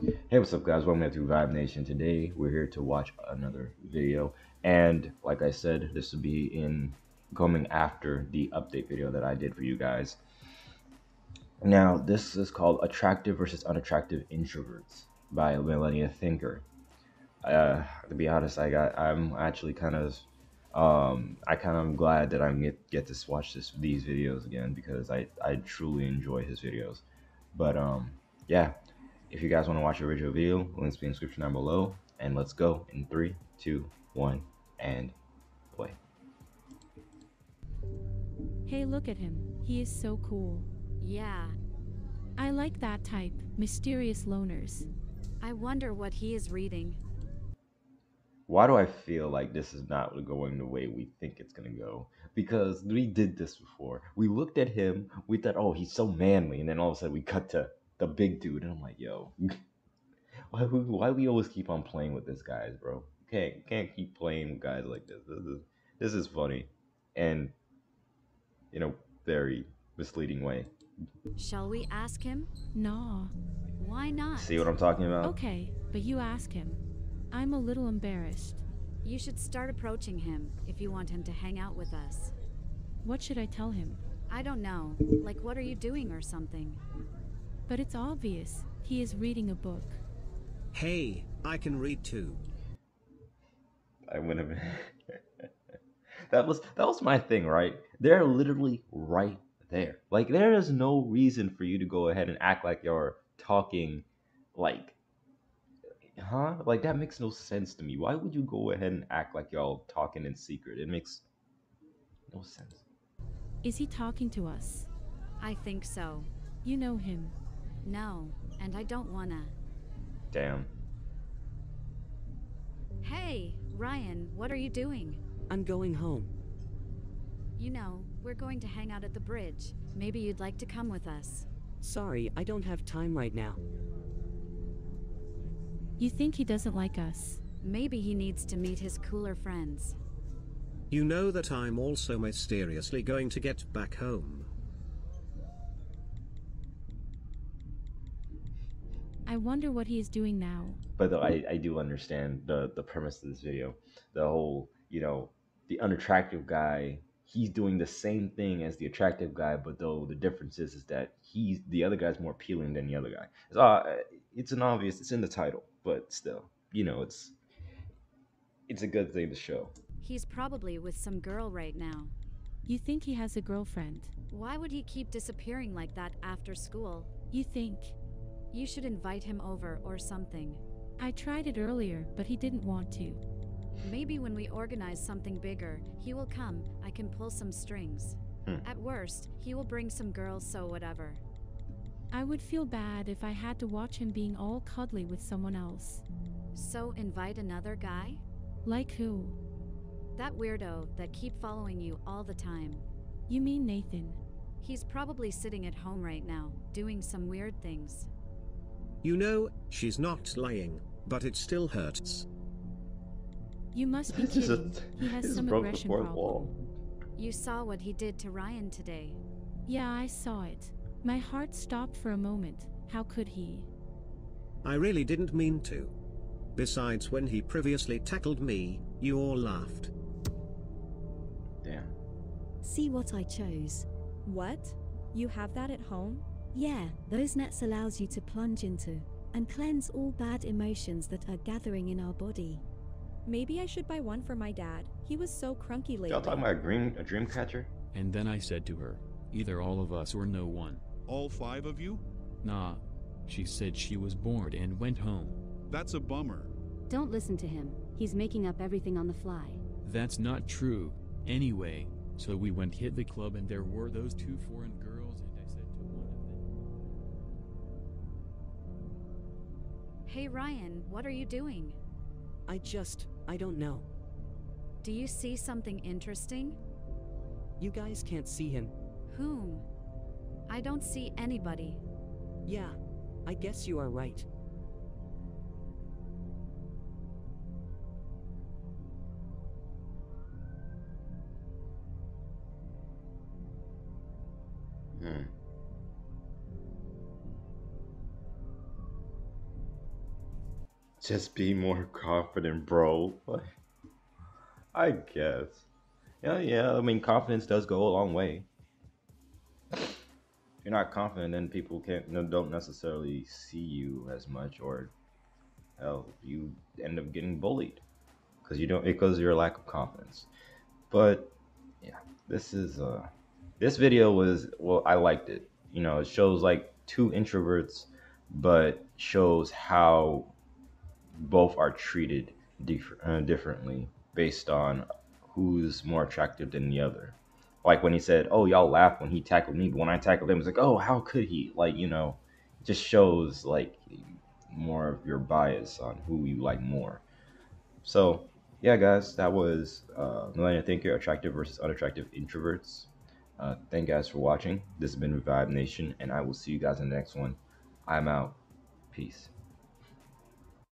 Hey, what's up, guys? Welcome back to Vibe Nation. Today, we're here to watch another video, and like I said, this will be in coming after the update video that I did for you guys. Now, this is called "Attractive versus Unattractive Introverts" by Millennia Thinker. Uh, to be honest, I got I'm actually kind of um, I kind of glad that I get get to watch this these videos again because I I truly enjoy his videos. But um, yeah if you guys want to watch the original video, links be in the description down below. And let's go in three, two, one, and play. Hey, look at him. He is so cool. Yeah, I like that type. Mysterious loners. I wonder what he is reading. Why do I feel like this is not going the way we think it's gonna go? Because we did this before. We looked at him, we thought, oh, he's so manly, and then all of a sudden we cut to the big dude, and I'm like, yo, why we why we always keep on playing with this guys, bro? Can't can't keep playing with guys like this. This is this is funny, and in a very misleading way. Shall we ask him? No. Why not? See what I'm talking about? Okay, but you ask him. I'm a little embarrassed. You should start approaching him if you want him to hang out with us. What should I tell him? I don't know. Like, what are you doing or something? But it's obvious. He is reading a book. Hey, I can read too. I would have. that was that was my thing, right? They're literally right there. Like there is no reason for you to go ahead and act like you're talking, like, huh? Like that makes no sense to me. Why would you go ahead and act like y'all talking in secret? It makes no sense. Is he talking to us? I think so. You know him. No, and I don't wanna. Damn. Hey, Ryan, what are you doing? I'm going home. You know, we're going to hang out at the bridge. Maybe you'd like to come with us. Sorry, I don't have time right now. You think he doesn't like us? Maybe he needs to meet his cooler friends. You know that I'm also mysteriously going to get back home. I wonder what he is doing now. But though I, I do understand the the premise of this video. The whole, you know, the unattractive guy, he's doing the same thing as the attractive guy, but though the difference is is that he's the other guy's more appealing than the other guy. It's uh, it's an obvious, it's in the title, but still, you know, it's it's a good thing to show. He's probably with some girl right now. You think he has a girlfriend? Why would he keep disappearing like that after school? You think? You should invite him over or something. I tried it earlier, but he didn't want to. Maybe when we organize something bigger, he will come. I can pull some strings. Hmm. At worst, he will bring some girls, so whatever. I would feel bad if I had to watch him being all cuddly with someone else. So invite another guy? Like who? That weirdo that keep following you all the time. You mean Nathan? He's probably sitting at home right now, doing some weird things. You know, she's not lying, but it still hurts. You must be This is a- kidding. he has some the aggression problem. wall. You saw what he did to Ryan today. Yeah, I saw it. My heart stopped for a moment. How could he? I really didn't mean to. Besides, when he previously tackled me, you all laughed. Damn. See what I chose. What? You have that at home? Yeah, those nets allows you to plunge into and cleanse all bad emotions that are gathering in our body. Maybe I should buy one for my dad. He was so crunky lately. Y'all talking about a dream a dream catcher? And then I said to her, either all of us or no one. All five of you? Nah. She said she was bored and went home. That's a bummer. Don't listen to him. He's making up everything on the fly. That's not true. Anyway, so we went hit the club and there were those two foreign girls Hey Ryan, what are you doing? I just, I don't know. Do you see something interesting? You guys can't see him. Whom? I don't see anybody. Yeah, I guess you are right. Just be more confident, bro. I guess. Yeah, yeah. I mean, confidence does go a long way. If you're not confident, then people can't don't necessarily see you as much, or hell, you end up getting bullied because you don't because of your lack of confidence. But yeah, this is uh, this video was well, I liked it. You know, it shows like two introverts, but shows how both are treated dif- uh, differently based on who's more attractive than the other. Like when he said, "Oh, y'all laughed when he tackled me, but when I tackled him, it's like, oh, how could he?" Like you know, it just shows like more of your bias on who you like more. So yeah, guys, that was uh, Millennia Thinker, attractive versus unattractive introverts. Uh, thank you guys for watching. This has been Revive Nation, and I will see you guys in the next one. I'm out. Peace.